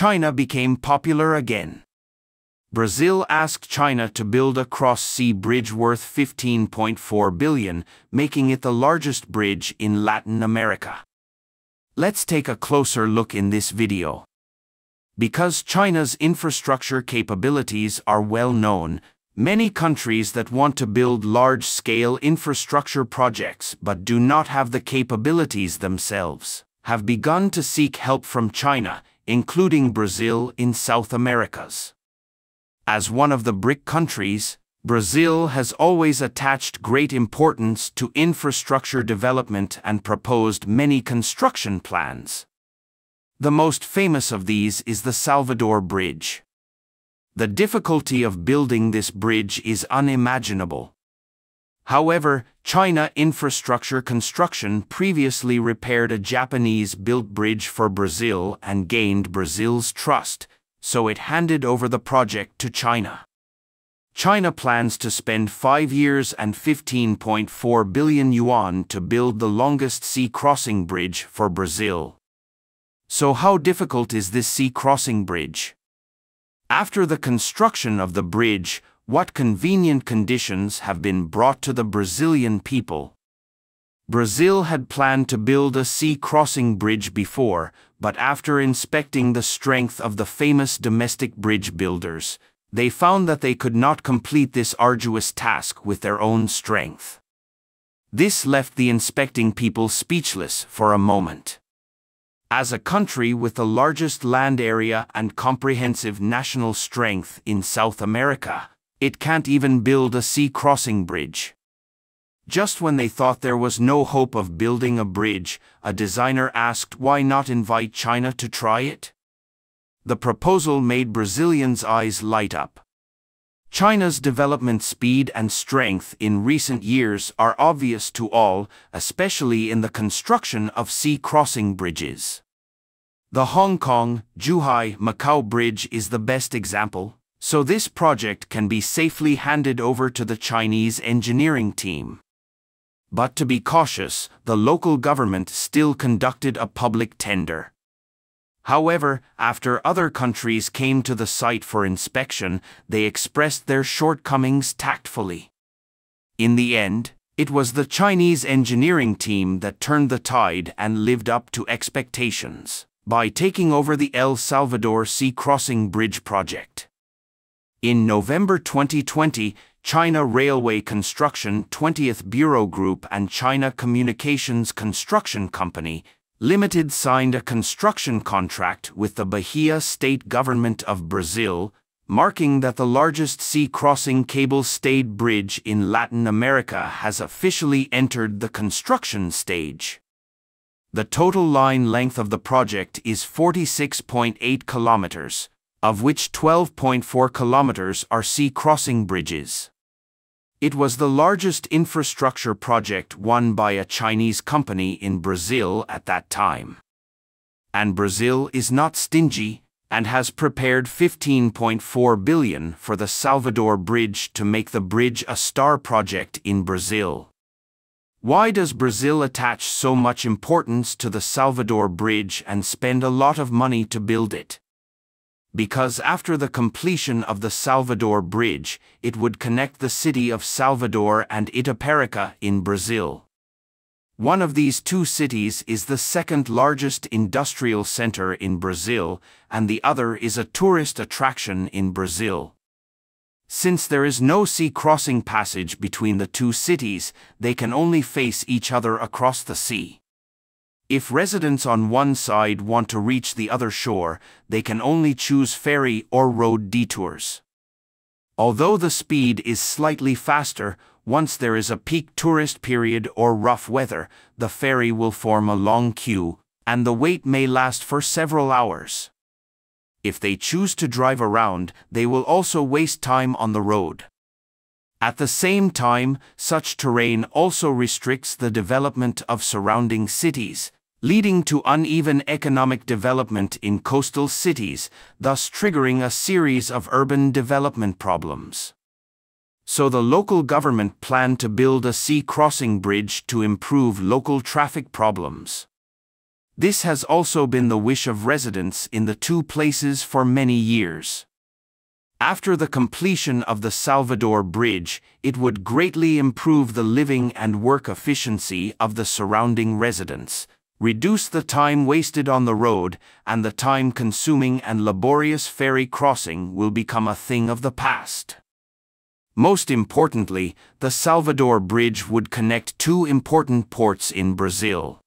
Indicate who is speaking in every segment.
Speaker 1: China became popular again. Brazil asked China to build a cross-sea bridge worth 15.4 billion, making it the largest bridge in Latin America. Let's take a closer look in this video. Because China's infrastructure capabilities are well known, many countries that want to build large-scale infrastructure projects but do not have the capabilities themselves have begun to seek help from China, including Brazil in South Americas. As one of the BRIC countries, Brazil has always attached great importance to infrastructure development and proposed many construction plans. The most famous of these is the Salvador Bridge. The difficulty of building this bridge is unimaginable. However, China Infrastructure Construction previously repaired a Japanese-built bridge for Brazil and gained Brazil's trust, so it handed over the project to China. China plans to spend five years and 15.4 billion yuan to build the longest sea crossing bridge for Brazil. So how difficult is this sea crossing bridge? After the construction of the bridge, what convenient conditions have been brought to the Brazilian people? Brazil had planned to build a sea crossing bridge before, but after inspecting the strength of the famous domestic bridge builders, they found that they could not complete this arduous task with their own strength. This left the inspecting people speechless for a moment. As a country with the largest land area and comprehensive national strength in South America, it can't even build a sea crossing bridge. Just when they thought there was no hope of building a bridge, a designer asked why not invite China to try it? The proposal made Brazilians' eyes light up. China's development speed and strength in recent years are obvious to all, especially in the construction of sea crossing bridges. The Hong Kong, Zhuhai, Macau Bridge is the best example, so this project can be safely handed over to the Chinese engineering team. But to be cautious, the local government still conducted a public tender. However, after other countries came to the site for inspection, they expressed their shortcomings tactfully. In the end, it was the Chinese engineering team that turned the tide and lived up to expectations by taking over the El Salvador Sea Crossing Bridge project. In November 2020, China Railway Construction 20th Bureau Group and China Communications Construction Company Limited signed a construction contract with the Bahia state government of Brazil, marking that the largest sea-crossing cable-stayed bridge in Latin America has officially entered the construction stage. The total line length of the project is 46.8 kilometers, of which 12.4 kilometers are sea-crossing bridges. It was the largest infrastructure project won by a Chinese company in Brazil at that time. And Brazil is not stingy and has prepared 15.4 billion for the Salvador Bridge to make the bridge a star project in Brazil. Why does Brazil attach so much importance to the Salvador Bridge and spend a lot of money to build it? Because after the completion of the Salvador Bridge, it would connect the city of Salvador and Itaparica in Brazil. One of these two cities is the second largest industrial center in Brazil, and the other is a tourist attraction in Brazil. Since there is no sea crossing passage between the two cities, they can only face each other across the sea. If residents on one side want to reach the other shore, they can only choose ferry or road detours. Although the speed is slightly faster, once there is a peak tourist period or rough weather, the ferry will form a long queue, and the wait may last for several hours. If they choose to drive around, they will also waste time on the road. At the same time, such terrain also restricts the development of surrounding cities, leading to uneven economic development in coastal cities, thus triggering a series of urban development problems. So the local government planned to build a sea crossing bridge to improve local traffic problems. This has also been the wish of residents in the two places for many years. After the completion of the Salvador Bridge, it would greatly improve the living and work efficiency of the surrounding residents, reduce the time wasted on the road, and the time-consuming and laborious ferry crossing will become a thing of the past. Most importantly, the Salvador Bridge would connect two important ports in Brazil.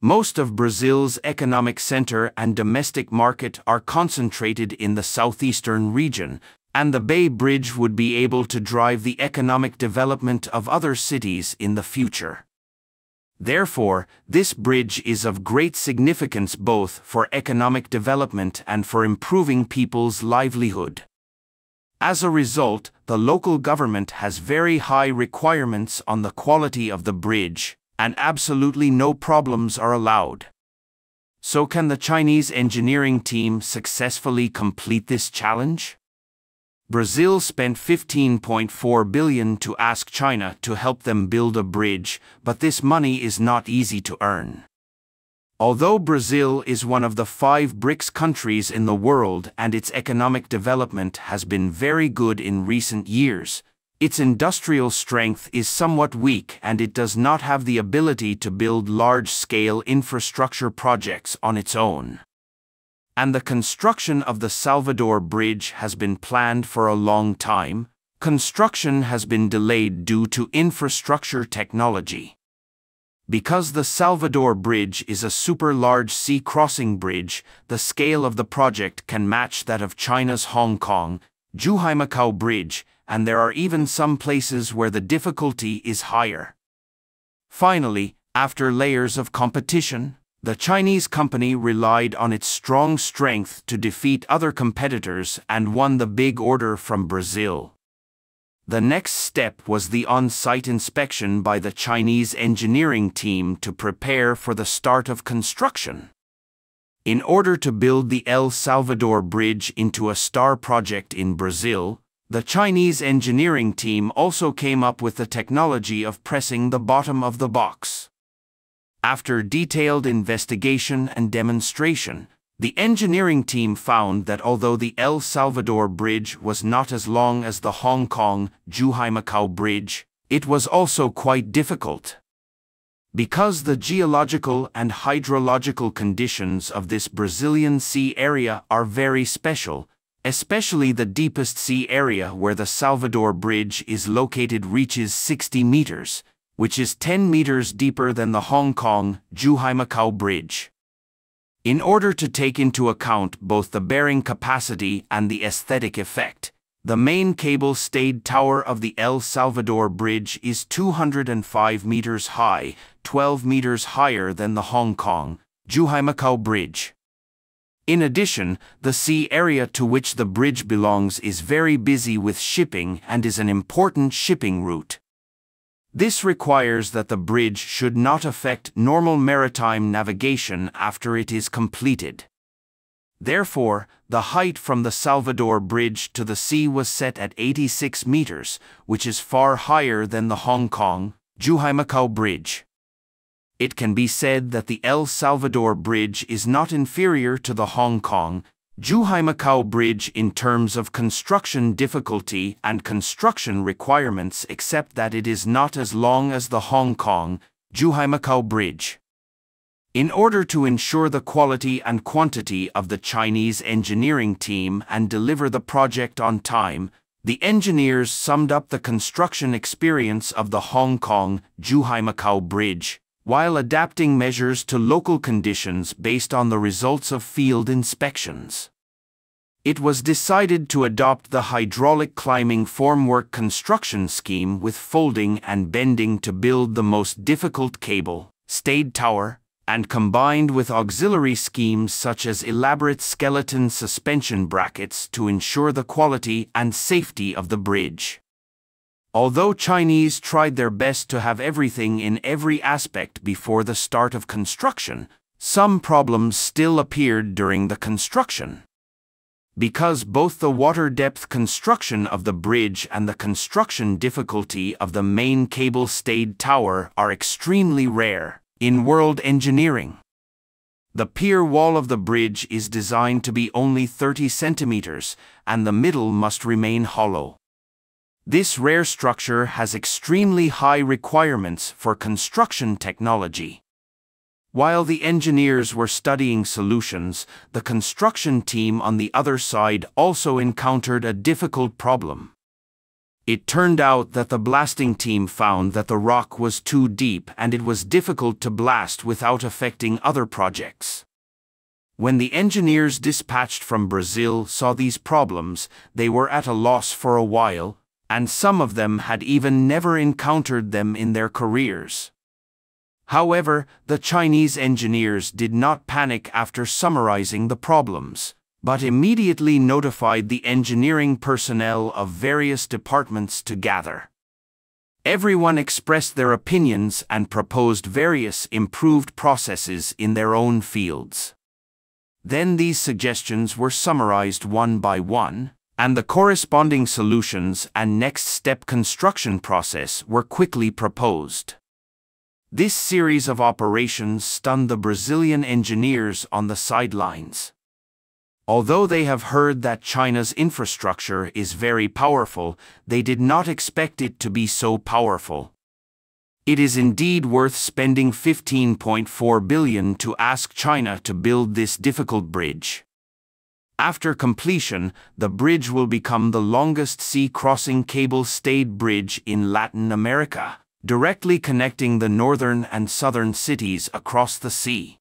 Speaker 1: Most of Brazil's economic center and domestic market are concentrated in the southeastern region, and the Bay Bridge would be able to drive the economic development of other cities in the future. Therefore, this bridge is of great significance both for economic development and for improving people's livelihood. As a result, the local government has very high requirements on the quality of the bridge, and absolutely no problems are allowed. So can the Chinese engineering team successfully complete this challenge? Brazil spent 15.4 billion to ask China to help them build a bridge, but this money is not easy to earn. Although Brazil is one of the five BRICS countries in the world and its economic development has been very good in recent years, its industrial strength is somewhat weak and it does not have the ability to build large-scale infrastructure projects on its own. And the construction of the Salvador Bridge has been planned for a long time, construction has been delayed due to infrastructure technology. Because the Salvador Bridge is a super large sea crossing bridge, the scale of the project can match that of China's Hong Kong, Zhuhai-Macau Bridge, and there are even some places where the difficulty is higher. Finally, after layers of competition, the Chinese company relied on its strong strength to defeat other competitors and won the big order from Brazil. The next step was the on-site inspection by the Chinese engineering team to prepare for the start of construction. In order to build the El Salvador Bridge into a star project in Brazil, the Chinese engineering team also came up with the technology of pressing the bottom of the box. After detailed investigation and demonstration, the engineering team found that although the El Salvador Bridge was not as long as the Hong Kong-Zhuhai-Macau Bridge, it was also quite difficult. Because the geological and hydrological conditions of this Brazilian sea area are very special, especially the deepest sea area where the Salvador Bridge is located reaches 60 meters, which is 10 meters deeper than the Hong Kong Zhuhai Macau Bridge. In order to take into account both the bearing capacity and the aesthetic effect, the main cable-stayed tower of the El Salvador Bridge is 205 meters high, 12 meters higher than the Hong Kong Zhuhai Macau Bridge. In addition, the sea area to which the bridge belongs is very busy with shipping and is an important shipping route. This requires that the bridge should not affect normal maritime navigation after it is completed. Therefore, the height from the Salvador Bridge to the sea was set at 86 meters, which is far higher than the Hong Kong, Zhuhai-Macao Bridge. It can be said that the El Salvador Bridge is not inferior to the Hong Kong, Zhuhai-Macao Bridge in terms of construction difficulty and construction requirements except that it is not as long as the Hong Kong, Zhuhai-Macau Bridge. In order to ensure the quality and quantity of the Chinese engineering team and deliver the project on time, the engineers summed up the construction experience of the Hong Kong, Zhuhai Macau Bridge, while adapting measures to local conditions based on the results of field inspections. It was decided to adopt the hydraulic climbing formwork construction scheme with folding and bending to build the most difficult cable, stayed tower, and combined with auxiliary schemes such as elaborate skeleton suspension brackets to ensure the quality and safety of the bridge. Although Chinese tried their best to have everything in every aspect before the start of construction, some problems still appeared during the construction. Because both the water depth construction of the bridge and the construction difficulty of the main cable-stayed tower are extremely rare in world engineering. The pier wall of the bridge is designed to be only 30 centimeters, and the middle must remain hollow. This rare structure has extremely high requirements for construction technology. While the engineers were studying solutions, the construction team on the other side also encountered a difficult problem. It turned out that the blasting team found that the rock was too deep and it was difficult to blast without affecting other projects. When the engineers dispatched from Brazil saw these problems, they were at a loss for a while, and some of them had even never encountered them in their careers. However, the Chinese engineers did not panic after summarizing the problems but immediately notified the engineering personnel of various departments to gather. Everyone expressed their opinions and proposed various improved processes in their own fields. Then these suggestions were summarized one by one, and the corresponding solutions and next step construction process were quickly proposed. This series of operations stunned the Brazilian engineers on the sidelines. Although they have heard that China's infrastructure is very powerful, they did not expect it to be so powerful. It is indeed worth spending 15.4 billion to ask China to build this difficult bridge. After completion, the bridge will become the longest sea-crossing cable-stayed bridge in Latin America, directly connecting the northern and southern cities across the sea.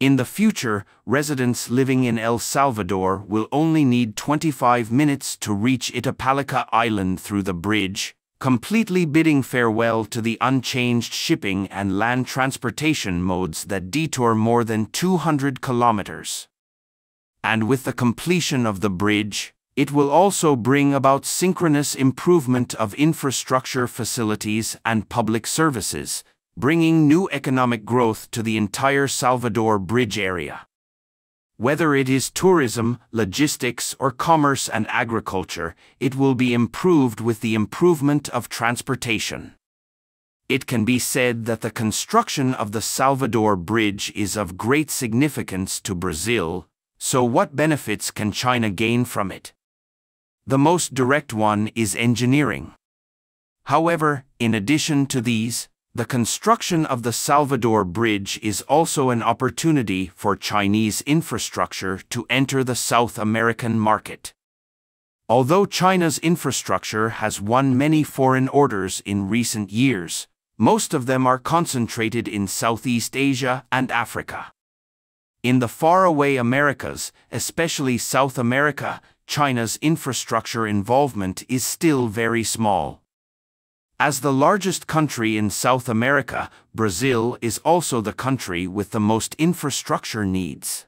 Speaker 1: In the future, residents living in El Salvador will only need 25 minutes to reach Itaparica Island through the bridge, completely bidding farewell to the unchanged shipping and land transportation modes that detour more than 200 kilometers. And with the completion of the bridge, it will also bring about synchronous improvement of infrastructure facilities and public services, bringing new economic growth to the entire Salvador Bridge area. Whether it is tourism, logistics, or commerce and agriculture, it will be improved with the improvement of transportation. It can be said that the construction of the Salvador Bridge is of great significance to Brazil, so what benefits can China gain from it? The most direct one is engineering. However, in addition to these, the construction of the Salvador Bridge is also an opportunity for Chinese infrastructure to enter the South American market. Although China's infrastructure has won many foreign orders in recent years, most of them are concentrated in Southeast Asia and Africa. In the faraway Americas, especially South America, China's infrastructure involvement is still very small. As the largest country in South America, Brazil is also the country with the most infrastructure needs.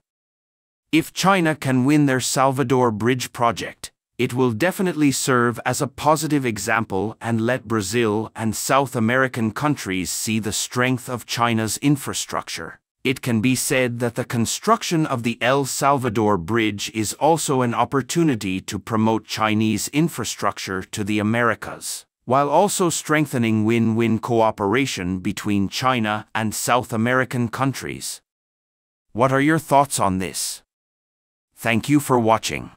Speaker 1: If China can win their Salvador Bridge project, it will definitely serve as a positive example and let Brazil and South American countries see the strength of China's infrastructure. It can be said that the construction of the El Salvador Bridge is also an opportunity to promote Chinese infrastructure to the Americas while also strengthening win-win cooperation between China and South American countries. What are your thoughts on this? Thank you for watching.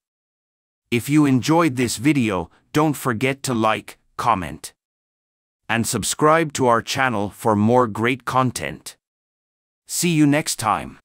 Speaker 1: If you enjoyed this video, don't forget to like, comment, and subscribe to our channel for more great content. See you next time.